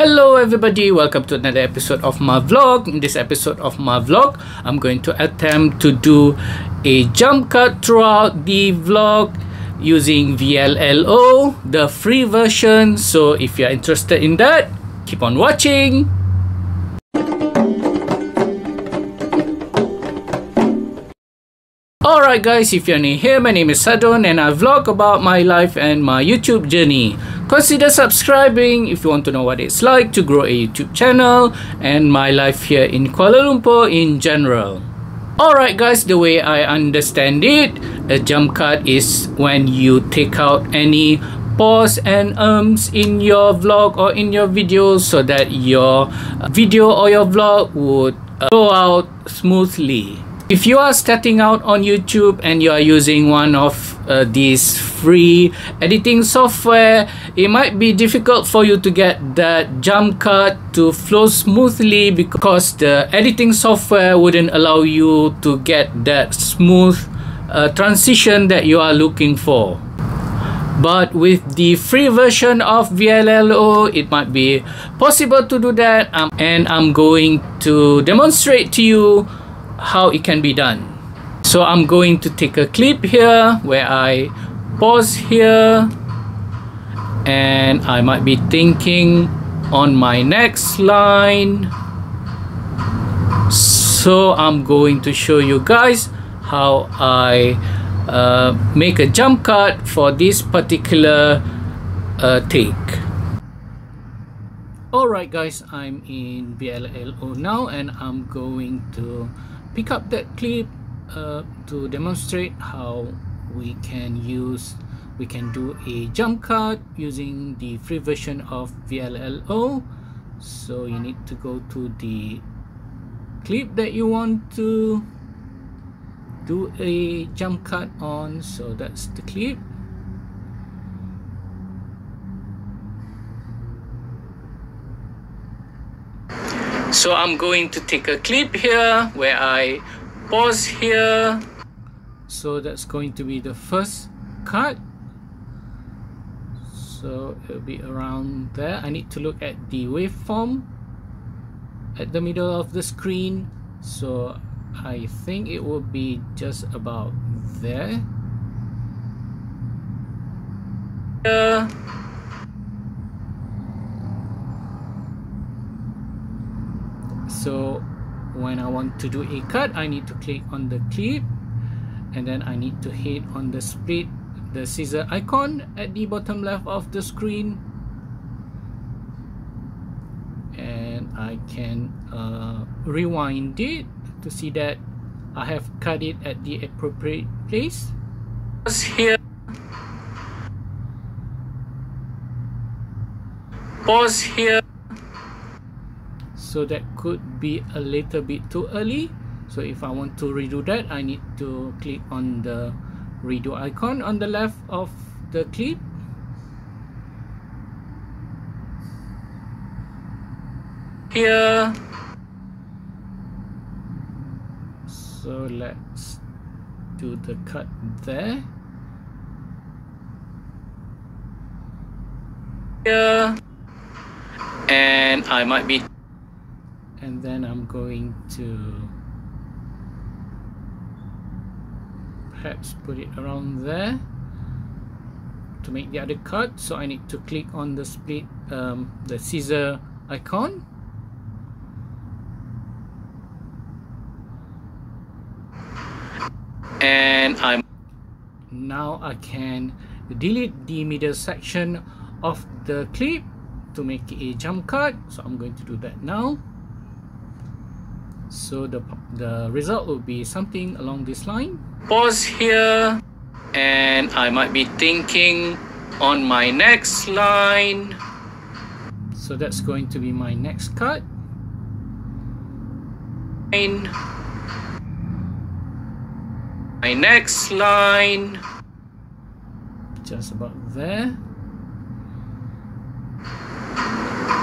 Hello everybody, welcome to another episode of my vlog. In this episode of my vlog, I'm going to attempt to do a jump cut throughout the vlog using VLLO, the free version. So if you're interested in that, keep on watching. Alright guys, if you're new here, my name is Saadon and I vlog about my life and my YouTube journey. Consider subscribing if you want to know what it's like to grow a YouTube channel and my life here in Kuala Lumpur in general. Alright guys, the way I understand it, a jump cut is when you take out any pause and ums in your vlog or in your video so that your video or your vlog would uh, go out smoothly. If you are starting out on YouTube and you are using one of uh, these free editing software, it might be difficult for you to get that jump cut to flow smoothly because the editing software wouldn't allow you to get that smooth uh, transition that you are looking for. But with the free version of VLLO, it might be possible to do that. Um, and I'm going to demonstrate to you how it can be done. So I'm going to take a clip here where I pause here and I might be thinking on my next line. So I'm going to show you guys how I uh, make a jump cut for this particular uh, take. Alright guys, I'm in VLLO now and I'm going to pick up that clip uh, to demonstrate how we can use we can do a jump cut using the free version of VLLO so you need to go to the clip that you want to do a jump cut on. So that's the clip so I'm going to take a clip here where I pause here. So that's going to be the first cut. So it'll be around there. I need to look at the waveform at the middle of the screen. So I think it will be just about there. Uh, so when I want to do a cut I need to click on the clip and then I need to hit on the split the scissor icon at the bottom left of the screen. And I can uh, rewind it to see that I have cut it at the appropriate place. Pause here. Pause here so that could be a little bit too early. So if I want to redo that I need to click on the redo icon on the left of the clip. Here. So let's do the cut there. Here. And I might be and then I'm going to perhaps put it around there to make the other cut. So I need to click on the split um, the scissor icon. And I'm now I can delete the middle section of the clip to make a jump cut. So I'm going to do that now so the the result will be something along this line. Pause here and I might be thinking on my next line. So that's going to be my next cut my next line. Just about there.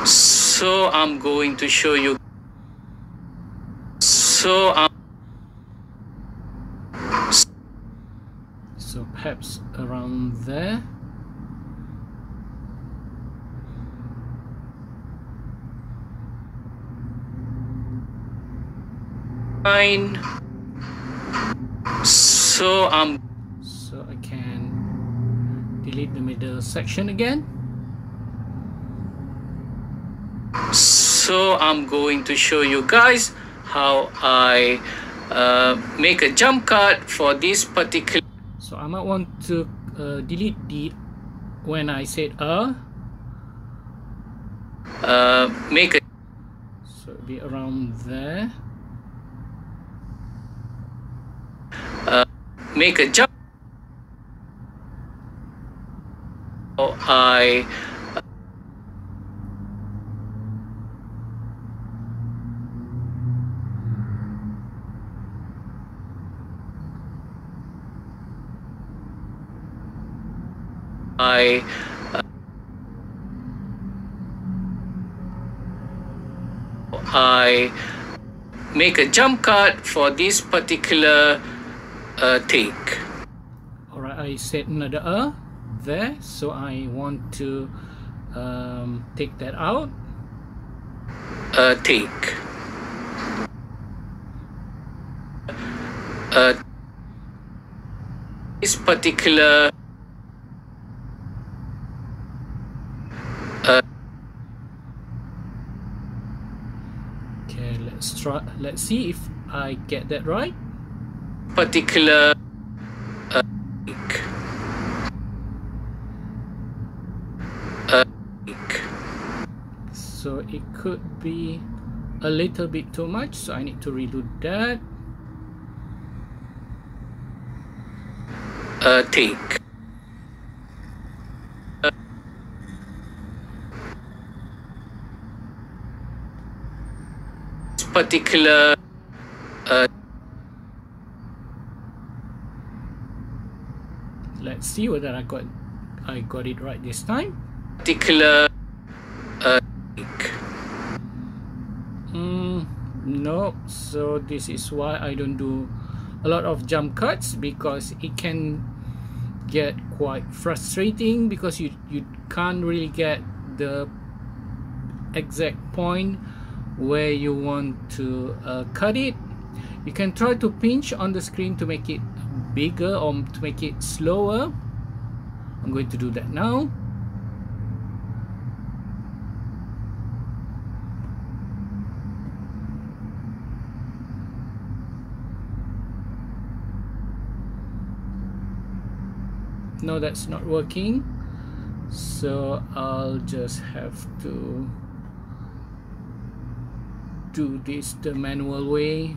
So I'm going to show you so, um, so perhaps around there. Nine. So um. So I can delete the middle section again. So I'm going to show you guys how I uh, make a jump cut for this particular. So I might want to uh, delete the when I said uh, uh make a. So be around there. Uh, make a jump. I I uh, I make a jump cut for this particular uh, take. Alright, I set another uh there, so I want to um, take that out. Uh, take. Uh, this particular let's try let's see if I get that right. Particular uh, uh, so it could be a little bit too much so I need to redo that. Uh, take particular uh, let's see whether I got I got it right this time. particular uh, mm, no so this is why I don't do a lot of jump cuts because it can get quite frustrating because you you can't really get the exact point where you want to uh, cut it. You can try to pinch on the screen to make it bigger or to make it slower. I'm going to do that now. No that's not working. So I'll just have to do this the manual way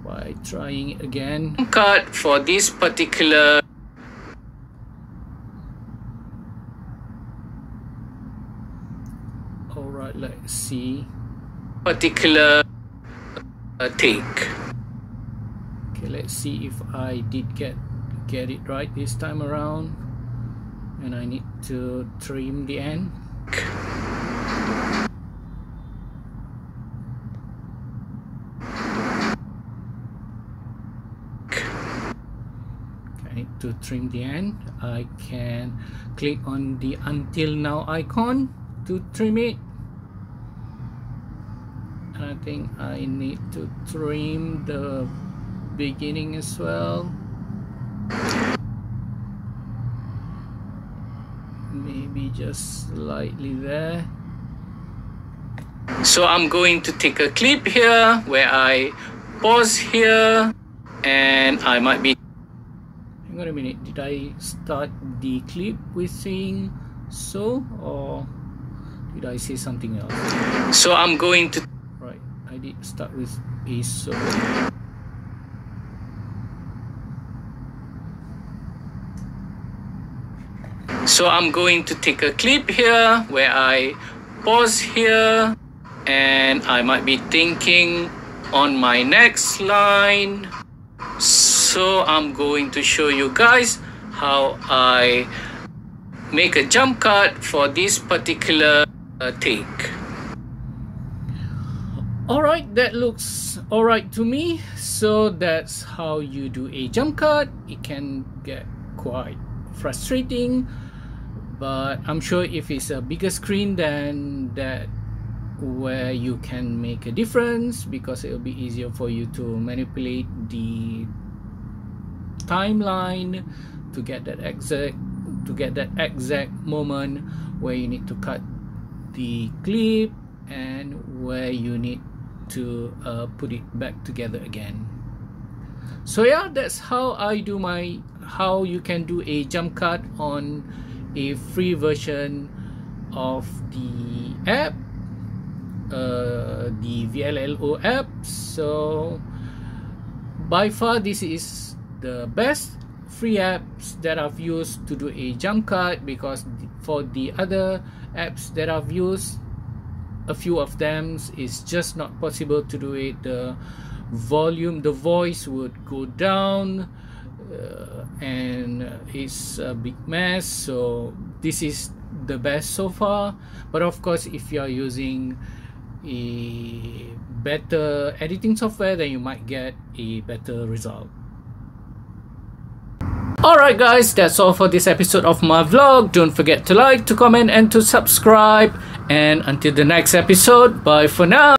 by trying again. Cut for this particular all right let's see. particular uh, take. Okay let's see if I did get get it right this time around. And I need to trim the end to trim the end I can click on the until now icon to trim it. And I think I need to trim the beginning as well. Maybe just slightly there. So I'm going to take a clip here where I pause here and I might be hang on a minute. Did I start the clip with saying so or did I say something else? So I'm going to right. I did start with a so. So I'm going to take a clip here where I pause here and I might be thinking on my next line so I'm going to show you guys how I make a jump cut for this particular uh, take. Alright that looks alright to me. So that's how you do a jump cut. It can get quite frustrating but I'm sure if it's a bigger screen then that where you can make a difference because it will be easier for you to manipulate the timeline to get that exact to get that exact moment where you need to cut the clip and where you need to uh, put it back together again. So yeah that's how I do my how you can do a jump cut on a free version of the app uh, the VLLO app. So by far this is the best free apps that I've used to do a jump cut because for the other apps that I've used a few of them is just not possible to do it. The volume the voice would go down uh, and it's a big mess. So this is the best so far. But of course if you are using a better editing software then you might get a better result Alright guys, that's all for this episode of my vlog. Don't forget to like, to comment and to subscribe. And until the next episode, bye for now.